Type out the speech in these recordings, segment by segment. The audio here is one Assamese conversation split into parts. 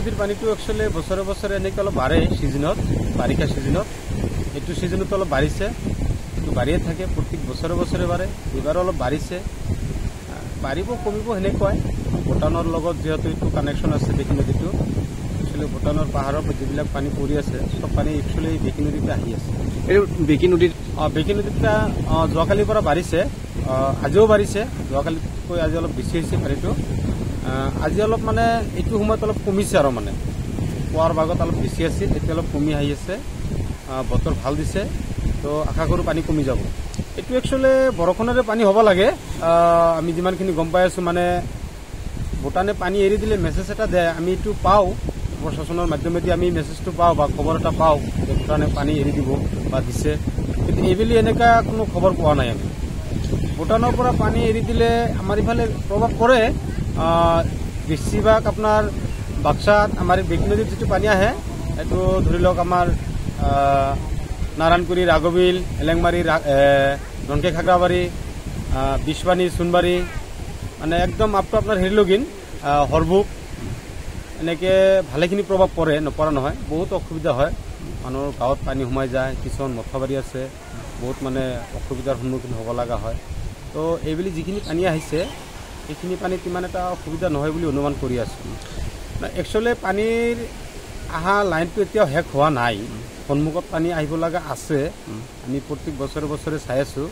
নদীৰ পানীটো একচুৱেলি বছৰে বছৰে এনেকৈ অলপ বাঢ়ে ছিজনত বাৰিষা ছিজনত এইটো ছিজনতো অলপ বাঢ়িছে এইটো বাঢ়িয়ে থাকে প্ৰত্যেক বছৰে বছৰে বাঢ়ে এইবাৰো অলপ বাঢ়িছে। বাঢ়িব কমিব সেনেকুৱাই। ভূটানৰ লগত যিহেতু এইটো কানেকশ্যন আছে বেকী নদীটো একচুৱেলি ভূটানৰ পাহাৰৰ যিবিলাক পানী পৰি আছে চব পানী একচুৱেলি বেকী নদীতে আহি আছে। এইটো বেকী নদীত? অঁ বেকী যোৱাকালিৰ পৰা বাঢ়িছে আজিও বাঢ়িছে যোৱাকালিতকৈ আজি অলপ বেছি হৈছে পানীটো। আজি অলপ মানে এইটো সময়ত অলপ কমিছে আৰু মানে। পুৱাৰ ভাগত অলপ বেছি আছিল এতিয়া অলপ কমি আহি আছে। বতৰ ভাল দিছে তো আশা কৰোঁ পানী কমি যাব। এইটো একচুৱেলি বৰষুণেৰে পানী হ'ব লাগে। আমি যিমানখিনি গম পাই আছোঁ মানে ভূটানে পানী এৰি দিলে মেছেজ এটা দিয়ে আমি এইটো পাওঁ। প্ৰশাসনৰ মাধ্যমেদি আমি মেছেজটো পাওঁ বা খবৰ এটা পাওঁ যে ভূটানে পানী এৰি দিব বা দিছে। কিন্তু এইবেলি এনেকুৱা কোনো খবৰ পোৱা নাই আমি। ভূটানৰ পৰা পানী এৰি দিলে আমাৰ ইফালে প্ৰভাৱ পৰে। বেছিভাগ আপোনাৰ বাক্সাত আমাৰ বেকী নদীত যিটো পানী আহে এইটো ধৰি লওক আমাৰ নাৰায়ণপুৰী ৰাঘবিল এলেংমাৰী ধনকে খাগৰাবাৰী আহ, বিছবানী সোণবাৰী মানে একদম আপ টু আপোনাৰ হেৰিলগিন হৰভোগ এনেকৈ ভালেখিনি প্ৰভাৱ পৰে নপৰা নহয় বহুত অসুবিধা হয়। মানুহৰ গাঁৱত পানী সোমাই যায় কিছুমান মথাবাৰী আছে বহুত মানে অসুবিধাৰ সন্মুখীন হ'ব লগা হয়। তো এইবেলি যিখিনি পানী আহিছে সেইখিনি পানীত ইমান এটা অসুবিধা নহয় বুলি অনুমান কৰি আছোঁ। একচুৱেলি পানীৰ অহা লাইনটো এতিয়াও শেষ হোৱা নাই। সন্মুখত পানী আহিব লগা আছে। আমি প্ৰত্যেক বছৰে বছৰে চাই আছোঁ।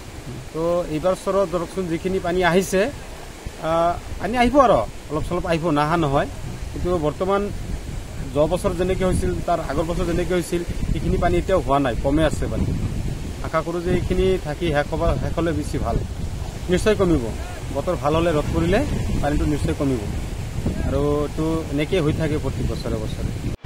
তো এইবাৰ চৰত ধৰকচোন যিখিনি পানী আহিছে আহ, পানী আহিব আৰু। অলপ চলপ আহিব নাহা নহয়। কিন্তু বৰ্তমান যোৱা বছৰ যেনেকৈ হৈছিল তাৰ আগৰ বছৰ যেনেকৈ হৈছিল সেইখিনি পানী এতিয়াও হোৱা নাই কমে আছে পানী আশা কৰোঁ যে এইখিনি থাকি শেষ হ'ব শেষ হ'লে বেছি ভাল। নিশ্চয় কমিব। বতৰ ভাল হ'লে ৰ'দ পৰিলে পানীটো নিশ্চয় কমিব। আৰু এইটো এনেকেই হৈ থাকে প্ৰত্যেক বছৰে বছৰে।